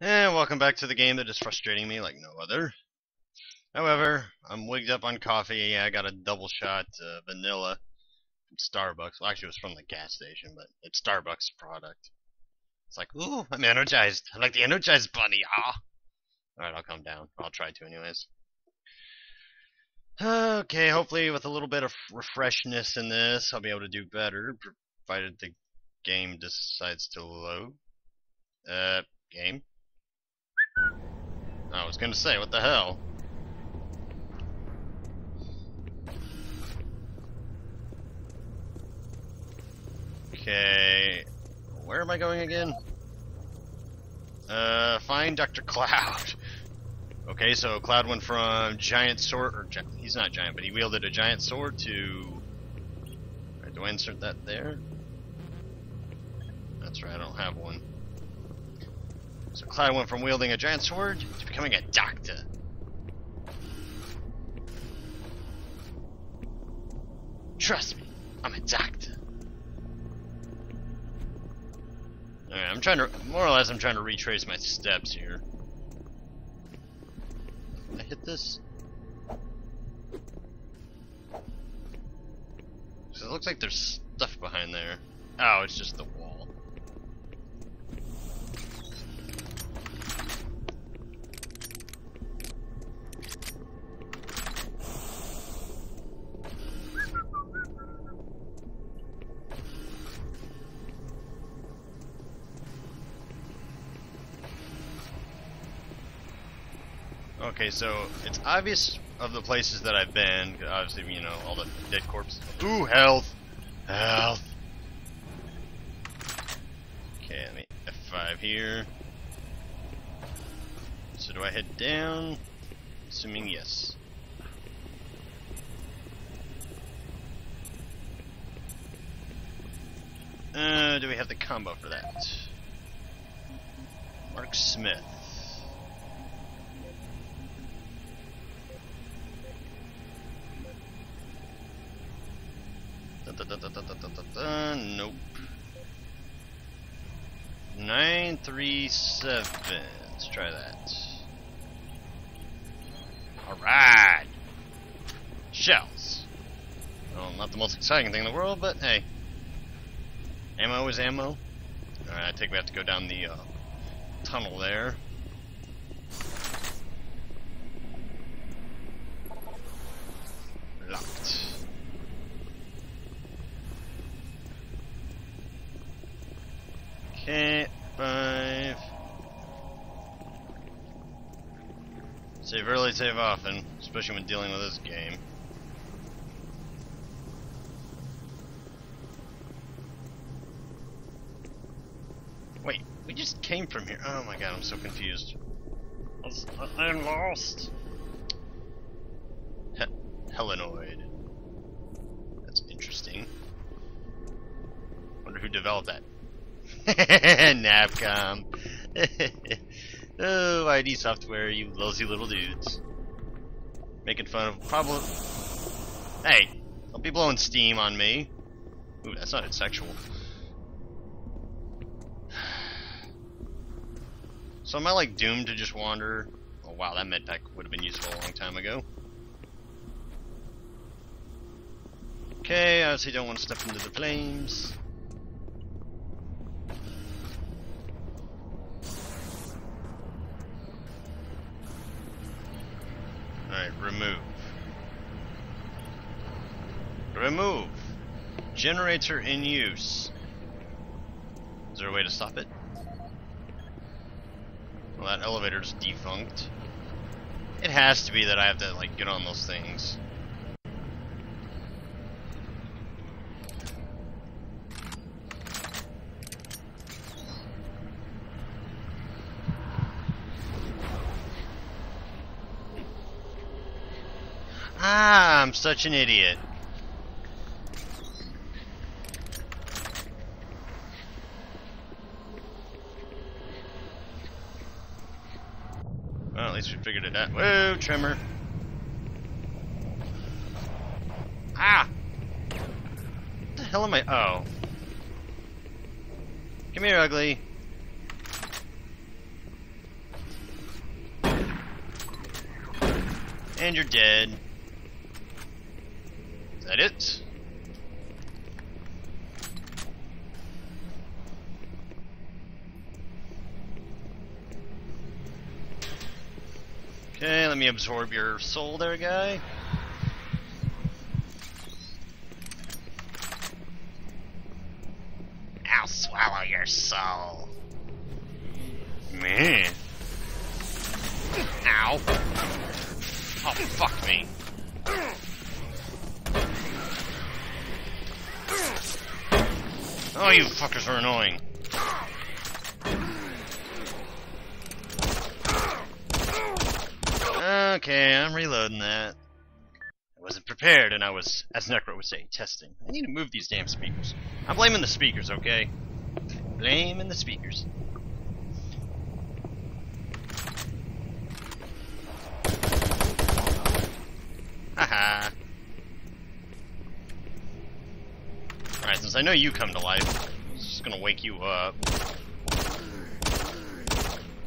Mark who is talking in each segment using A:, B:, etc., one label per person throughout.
A: And welcome back to the game that is frustrating me like no other. However, I'm wigged up on coffee. I got a double shot uh, vanilla from Starbucks. Well, actually, it was from the gas station, but it's Starbucks product. It's like, ooh, I'm energized. I like the energized bunny. Ah. Alright, I'll calm down. I'll try to, anyways. Okay, hopefully with a little bit of refreshness in this, I'll be able to do better, provided the game decides to load. Uh, game? I was gonna say, what the hell? Okay, where am I going again? Uh, find Dr. Cloud. Okay, so Cloud went from giant sword, or gi he's not giant, but he wielded a giant sword to. Right, do I insert that there? That's right, I don't have one. So Cloud went from wielding a giant sword to becoming a doctor. Trust me, I'm a doctor. Alright, I'm trying to, more or less, I'm trying to retrace my steps here. I hit this? It looks like there's stuff behind there. Oh, it's just the Okay, so it's obvious of the places that I've been. Obviously, you know, all the dead corpses. Ooh, health! Health! Okay, let me F5 here. So do I head down? Assuming yes. Uh, do we have the combo for that? Mark Smith. Nope. 937. Let's try that. Alright! Shells. Well, not the most exciting thing in the world, but hey. Ammo is ammo. Alright, I think we have to go down the uh, tunnel there. Locked. Okay, five. Save early, save often, especially when dealing with this game. Wait, we just came from here. Oh my god, I'm so confused. I'm lost. He Helenoid. That's interesting. Wonder who developed that. Navcom. oh, ID software, you lousy little dudes. Making fun of probably. Hey, don't be blowing steam on me. Ooh, that's not sexual. So am I like doomed to just wander? Oh wow, that medpack would have been useful a long time ago. Okay, I obviously don't want to step into the flames. Alright, remove. Remove. Generator in use. Is there a way to stop it? Well, that elevator's defunct. It has to be that I have to, like, get on those things. such an idiot. Well, at least we figured it out. Whoa, tremor. Ah! What the hell am I? Oh. Come here, ugly. And you're dead. That it? Okay, let me absorb your soul there, guy. I'll swallow your soul. Man. Ow. Oh, fuck me. Oh, you fuckers are annoying. Okay, I'm reloading that. I wasn't prepared, and I was, as Necro would say, testing. I need to move these damn speakers. I'm blaming the speakers, okay? Blaming the speakers. Haha. Since I know you come to life, I'm just gonna wake you up.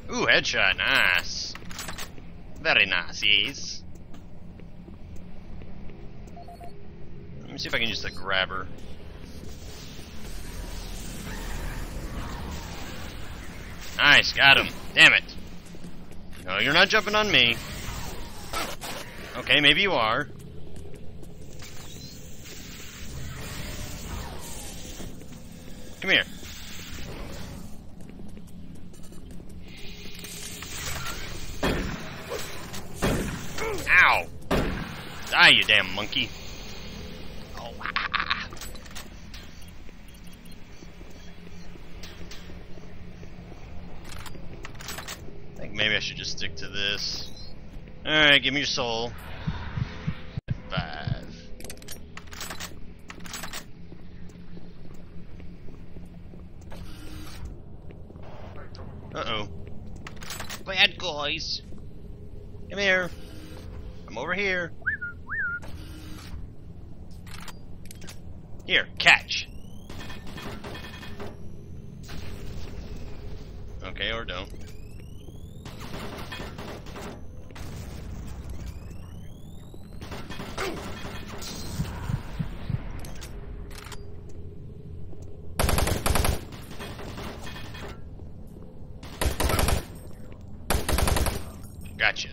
A: Ooh, headshot, nice. Very nice, yes. Let me see if I can use the grabber. Nice, got him. Damn it. No, you're not jumping on me. Okay, maybe you are. Come here. Ow! Die, you damn monkey. Oh, ah. I think maybe I should just stick to this. Alright, give me your soul. Five. Uh-oh. Guys. Come here. I'm over here. Here, catch. Okay, or don't. Gotcha.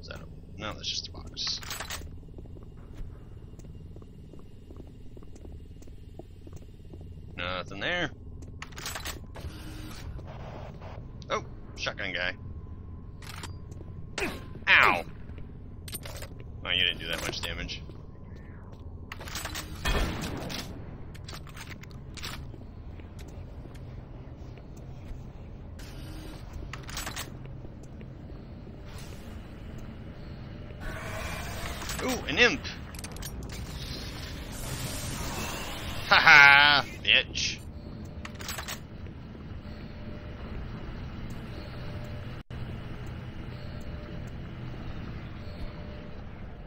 A: Is that a, no, that's just a box. Nothing there. Oh, shotgun guy. Ow! Oh, you didn't do that much damage. Ooh, an imp. Haha, bitch.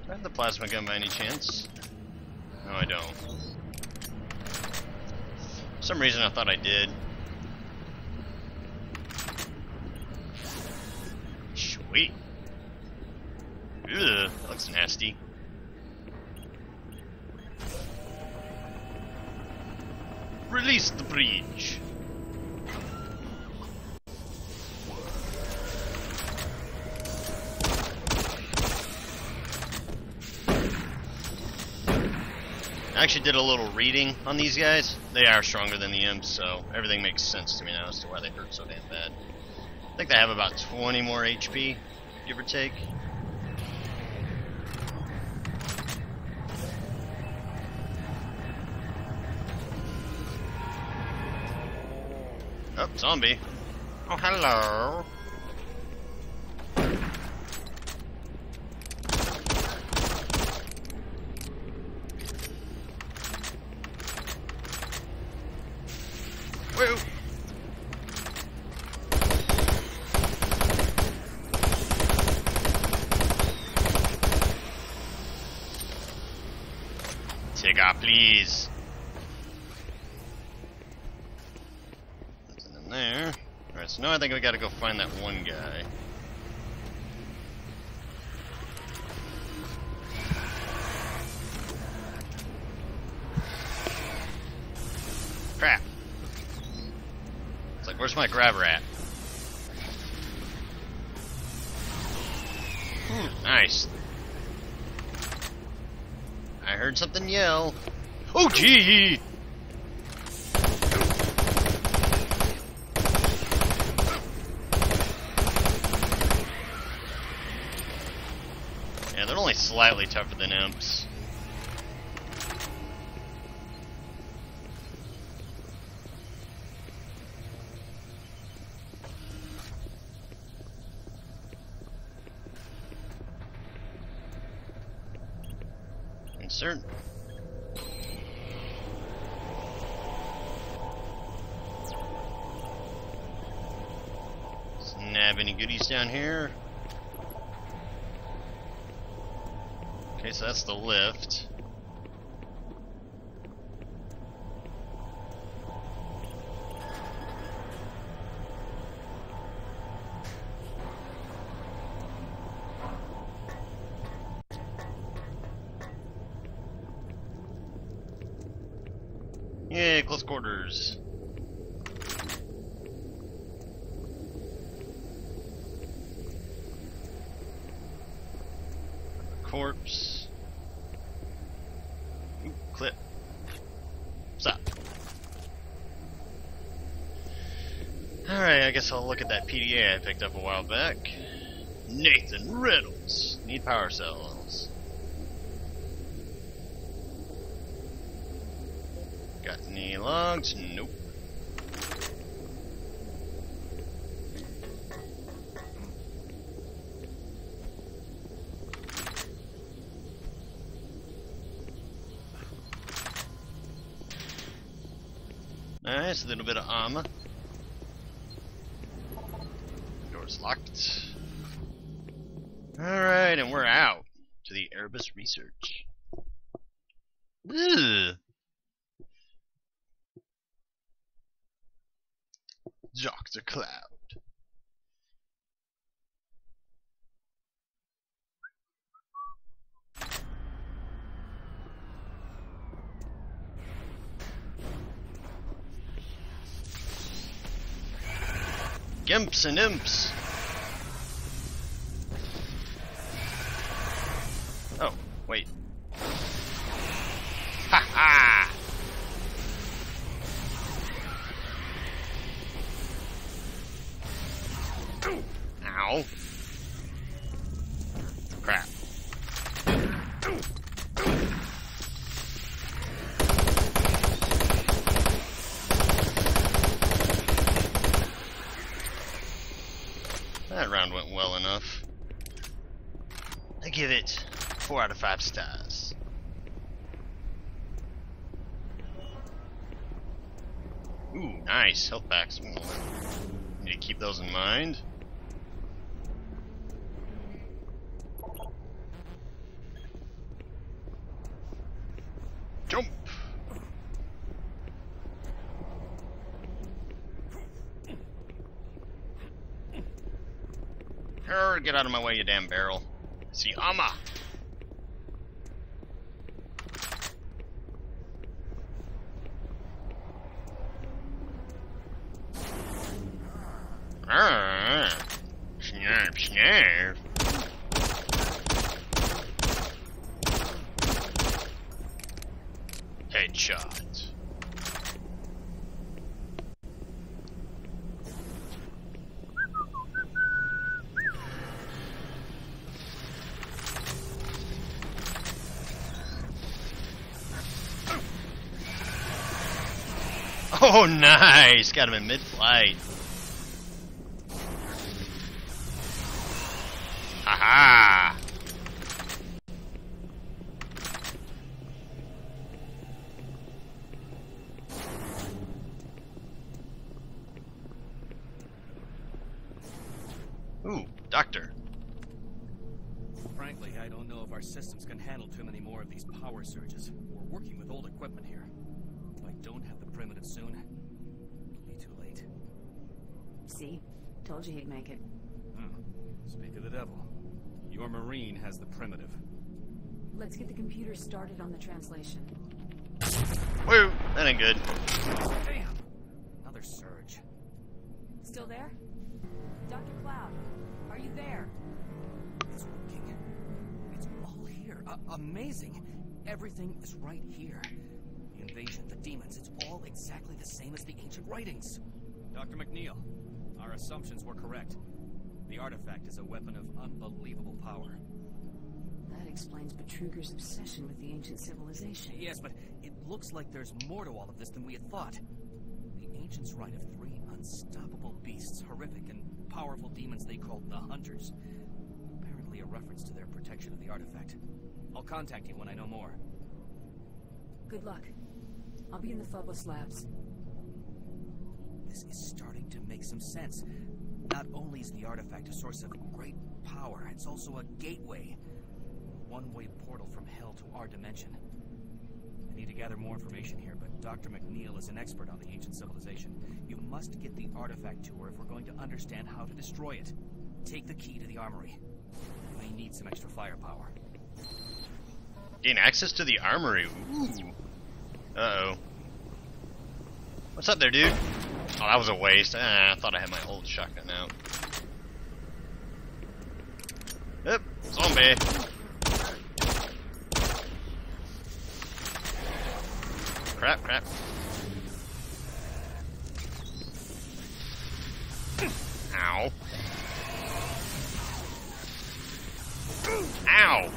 A: Do I have the plasma gun by any chance? No, I don't. For some reason I thought I did. I actually did a little reading on these guys. They are stronger than the imps, so everything makes sense to me now as to why they hurt so damn bad. I think they have about 20 more HP, give or take. Oh, zombie. Oh, hello. Woo! Take off, please. There. Alright, so now I think we gotta go find that one guy. Crap. It's like, where's my grabber at? Hmm, nice. I heard something yell. Oh, gee! Yeah, they're only slightly tougher than imps. Insert. Snab any goodies down here? Okay, so that's the lift. Yay, close quarters. Corpse. Ooh, clip. Stop. Alright, I guess I'll look at that PDA I picked up a while back. Nathan Reynolds. Need power cells. Got any logs? Nope. Nice, a little bit of armor. Locked. Alright, and we're out to the Erebus Research. Ugh. Dr. Cloud. Gimps and imps. Oh, wait. Ha ha! Crap. That round went well enough. I give it four out of five stars. Ooh, nice. Health packs. Need to keep those in mind. Get out of my way, you damn barrel. See, Ama! Arr, snarf, snarf. Headshot. Oh, nice! Got him in mid-flight. Haha! Ooh, doctor.
B: Frankly, I don't know if our systems can handle too many more of these power surges. We're working with old equipment here. If I don't have the primitive soon, it'll be too late.
C: See? Told you he'd make it.
B: Hmm. Speak of the devil. Your Marine has the primitive.
C: Let's get the computer started on the translation.
A: Woo! That ain't good.
B: Damn! Another surge.
C: Still there? Dr. Cloud, are you there?
B: It's working. It's all here. A- amazing. Everything is right here. The invasion, the demons, it's all exactly the same as the ancient writings. Dr. McNeil, our assumptions were correct. The artifact is a weapon of unbelievable power.
C: That explains Betruger's obsession with the ancient civilization.
B: Yes, but it looks like there's more to all of this than we had thought. The ancients write of three unstoppable beasts, horrific and powerful demons they called the Hunters. Apparently a reference to their protection of the artifact. I'll contact you when I know more.
C: Good luck. I'll be in the Phobos labs.
B: This is starting to make some sense. Not only is the artifact a source of great power, it's also a gateway. A one-way portal from hell to our dimension. I need to gather more information here, but Dr. McNeil is an expert on the ancient civilization. You must get the artifact to her if we're going to understand how to destroy it. Take the key to the armory. May need some extra firepower.
A: Gain access to the armory. Ooh. Uh-oh. What's up there, dude? Oh, that was a waste. Ah, I thought I had my old shotgun out. Yep, zombie. Crap, crap. Ow. Ow!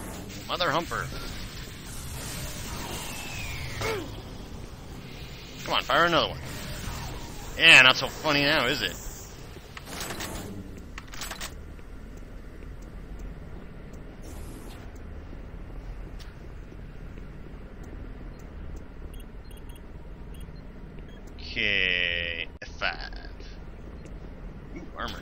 A: Mother humper. Come on, fire another one. Yeah, not so funny now, is it? Okay, F5. Ooh, armor.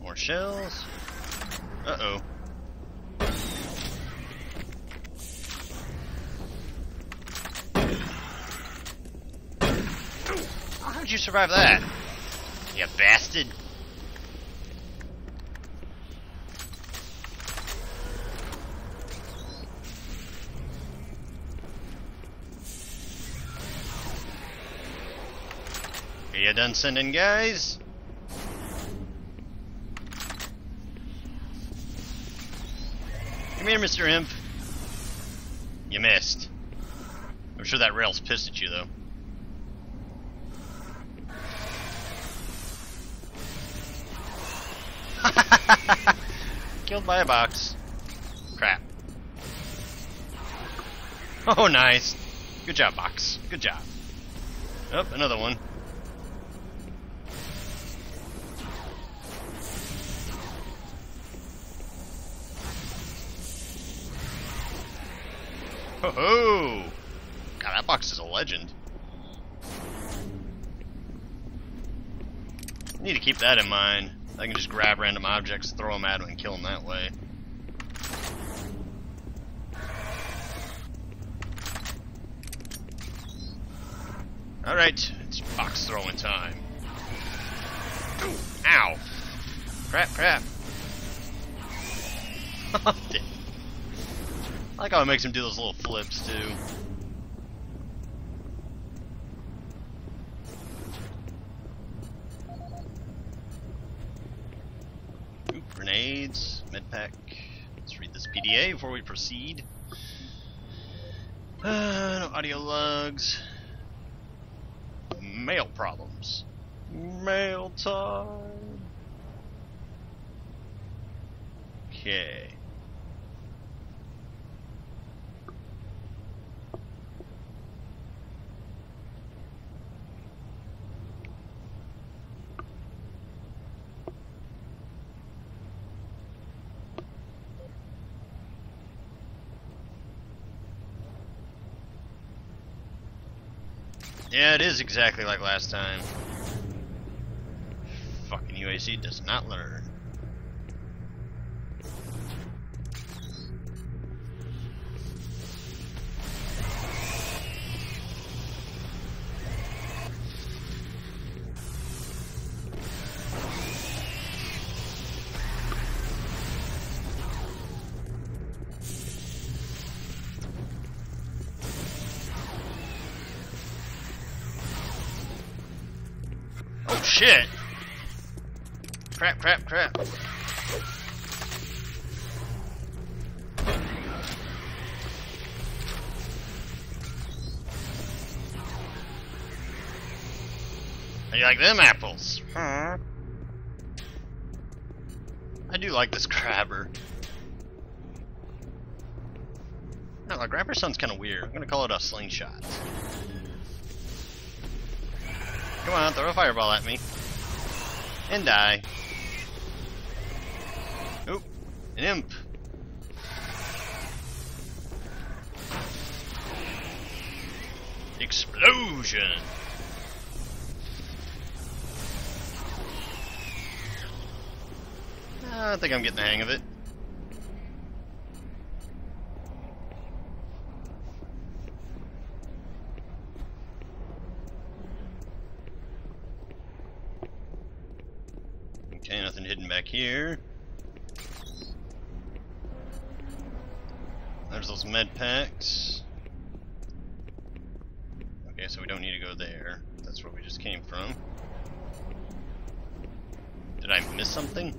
A: More shells. Uh-oh. Oh, how'd you survive that? You bastard. Are you done sending guys? Come here, Mr. Imp. You missed. I'm sure that rail's pissed at you, though. Killed by a box. Crap. Oh, nice. Good job, box. Good job. Oh, another one. Ho ho! God, that box is a legend. Need to keep that in mind. I can just grab random objects, throw them at him, and kill him that way. Alright, it's box throwing time. Ow! Crap, crap. I like how it makes him do those little flips, too. Ooh, grenades, medpack. Let's read this PDA before we proceed. Uh, no audio lugs. Mail problems. Mail time. Okay. Yeah, it is exactly like last time. Fucking UAC does not learn. Shit! Crap, crap, crap. How you like them apples? Huh? I do like this grabber. No, the grabber sounds kind of weird. I'm gonna call it a slingshot. Come on, throw a fireball at me. And die. Oop, an imp. Explosion! I think I'm getting the hang of it. Okay, nothing hidden back here. There's those med packs. Okay, so we don't need to go there. That's where we just came from. Did I miss something?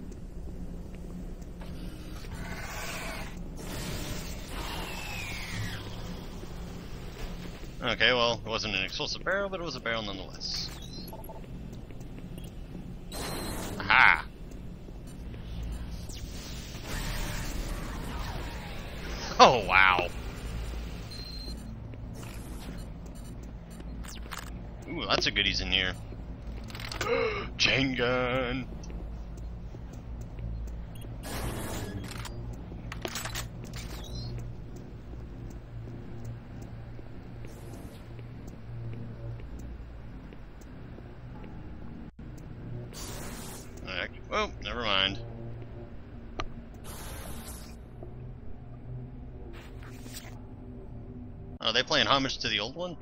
A: Okay, well, it wasn't an explosive barrel, but it was a barrel nonetheless. Aha! Oh, wow. Ooh, lots of goodies in here. Chain gun! Alright, well, never mind. Oh, to the old one?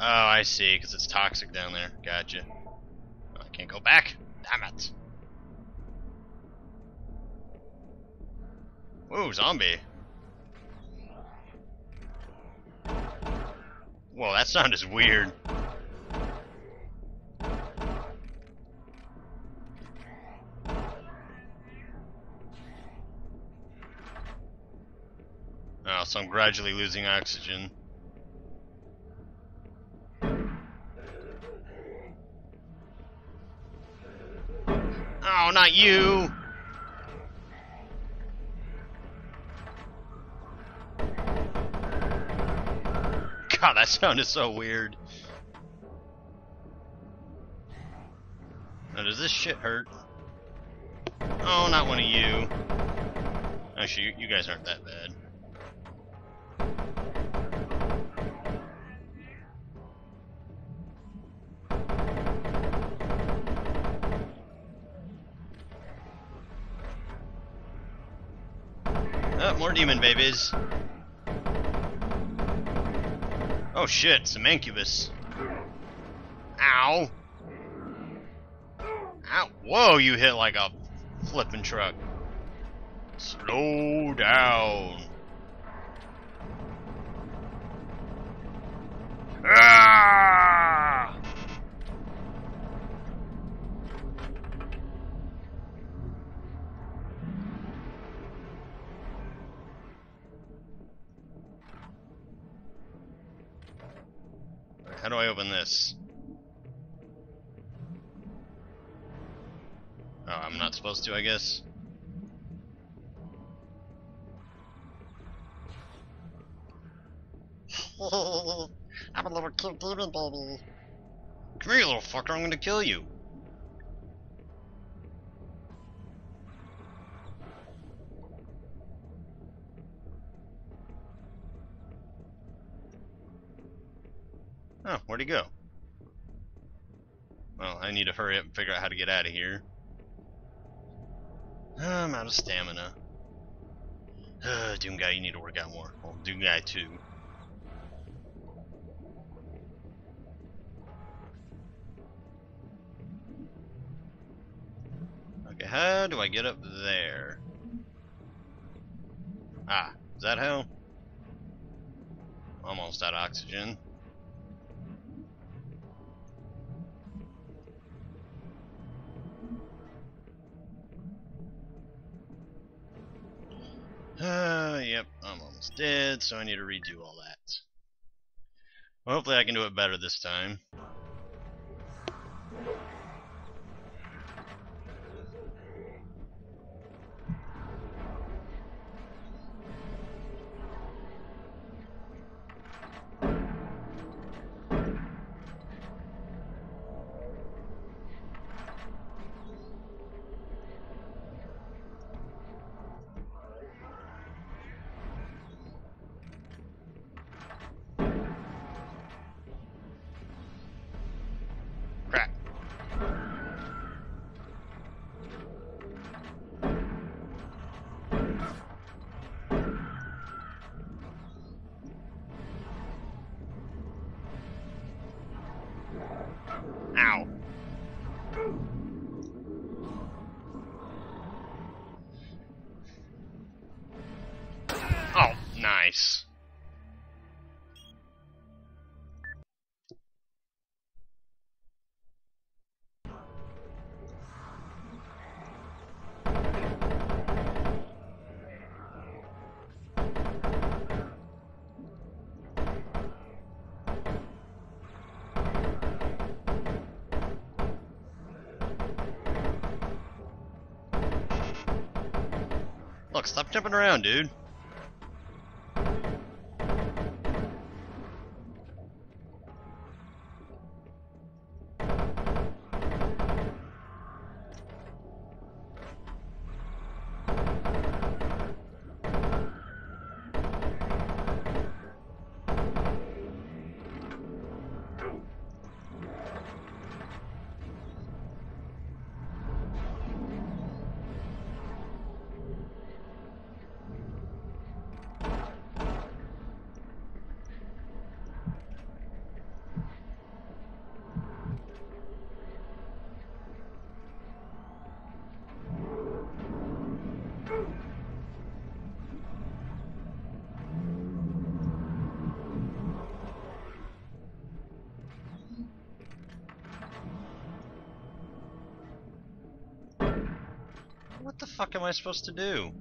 A: Oh, I see, because it's toxic down there. Gotcha. I can't go back. Damn it. Whoa, zombie. Whoa, that sound is weird. Oh, so I'm gradually losing oxygen. Oh, not you! God, that sounded so weird. Now, does this shit hurt? Oh, not one of you. Actually, you guys aren't that bad. Demon babies. Oh shit, some incubus. Ow. Ow. Whoa, you hit like a flipping truck. Slow down. Open this? Oh, I'm not supposed to, I guess. I'm a little cute demon baby. Come here, little fucker, I'm gonna kill you. Oh, where'd he go? Well, I need to hurry up and figure out how to get out of here. I'm out of stamina. Uh, Doom Guy, you need to work out more. Well, Doom Guy too. Okay, how do I get up there? Ah, is that how? Almost out of oxygen. Uh, yep, I'm almost dead, so I need to redo all that. Well, hopefully I can do it better this time. Stop jumping around, dude. Fuck am I supposed to do?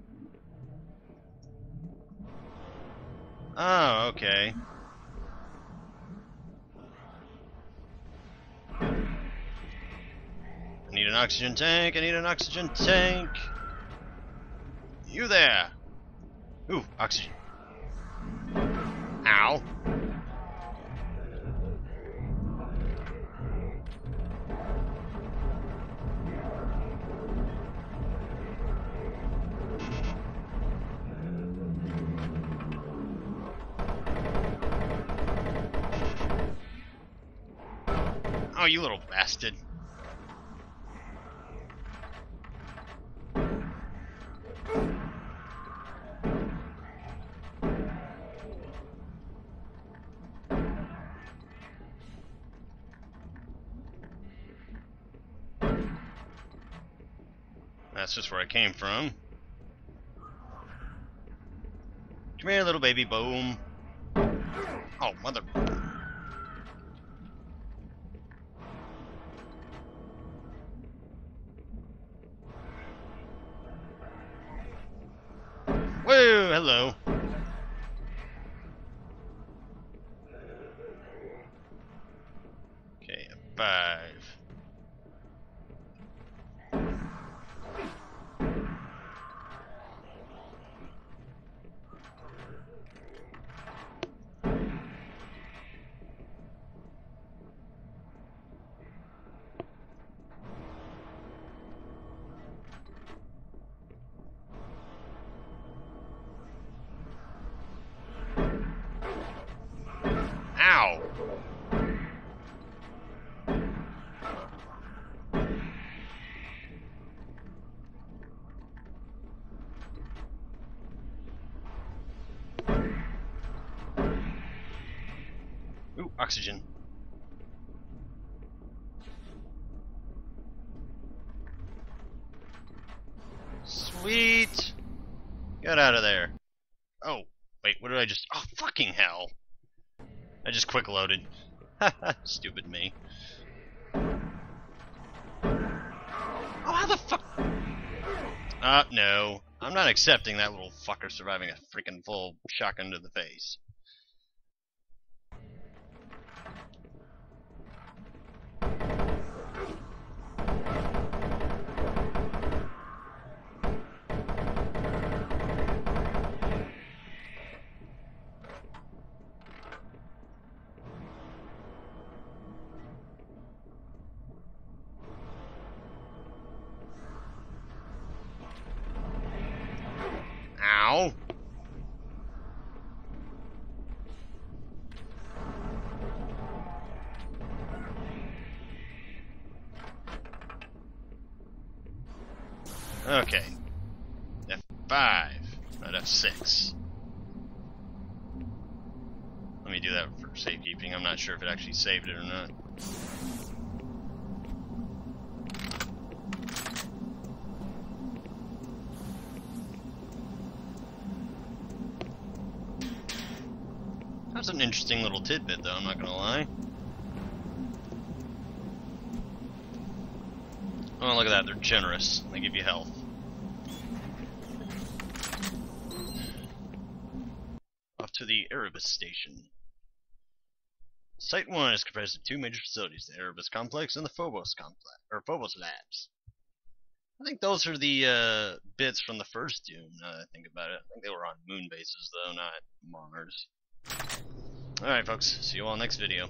A: Oh, okay. I need an oxygen tank, I need an oxygen tank. You there! Ooh, oxygen. Ow. Oh, you little bastard. That's just where I came from. Come here, little baby. Boom. Oh, mother. Hello. Oxygen. Sweet! Get out of there. Oh, wait, what did I just... Oh, fucking hell! I just quick loaded. Stupid me. Oh, how the fuck? Uh, no. I'm not accepting that little fucker surviving a freaking full shotgun to the face. Okay. F5, not F6. Let me do that for safekeeping. I'm not sure if it actually saved it or not. That's an interesting little tidbit, though, I'm not gonna lie. Oh, look at that, they're generous. They give you health. Off to the Erebus station. Site 1 is comprised of two major facilities, the Erebus Complex and the Phobos Complex, or Phobos Labs. I think those are the uh, bits from the first Doom, now that I think about it. I think they were on moon bases, though, not Mars. Alright, folks. See you all next video.